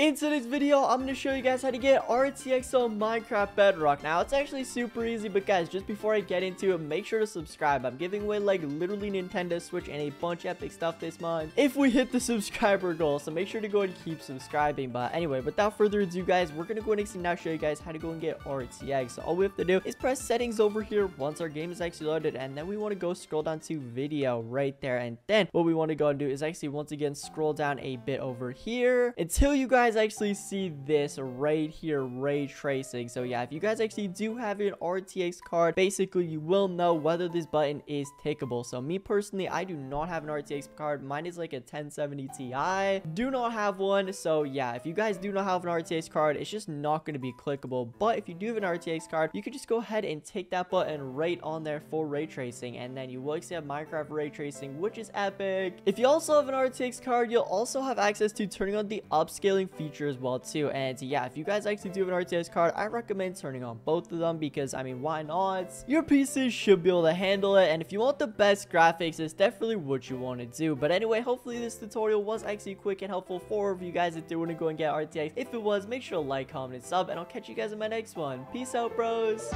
In today's video, I'm going to show you guys how to get RTX on Minecraft Bedrock. Now, it's actually super easy, but guys, just before I get into it, make sure to subscribe. I'm giving away, like, literally Nintendo Switch and a bunch of epic stuff this month if we hit the subscriber goal. So make sure to go and keep subscribing. But anyway, without further ado, guys, we're going to go next and now show you guys how to go and get RTX. So all we have to do is press settings over here once our game is actually loaded, and then we want to go scroll down to video right there. And then what we want to go and do is actually once again scroll down a bit over here until you guys guys actually see this right here, ray tracing. So yeah, if you guys actually do have an RTX card, basically you will know whether this button is tickable. So me personally, I do not have an RTX card. Mine is like a 1070 Ti. Do not have one. So yeah, if you guys do not have an RTX card, it's just not going to be clickable. But if you do have an RTX card, you can just go ahead and take that button right on there for ray tracing. And then you will actually have Minecraft ray tracing, which is epic. If you also have an RTX card, you'll also have access to turning on the upscaling feature as well too. And yeah, if you guys actually do have an RTX card, I recommend turning on both of them because I mean, why not? Your PC should be able to handle it. And if you want the best graphics, it's definitely what you want to do. But anyway, hopefully this tutorial was actually quick and helpful for you guys that do want to go and get RTX. If it was, make sure to like, comment, and sub, and I'll catch you guys in my next one. Peace out, bros.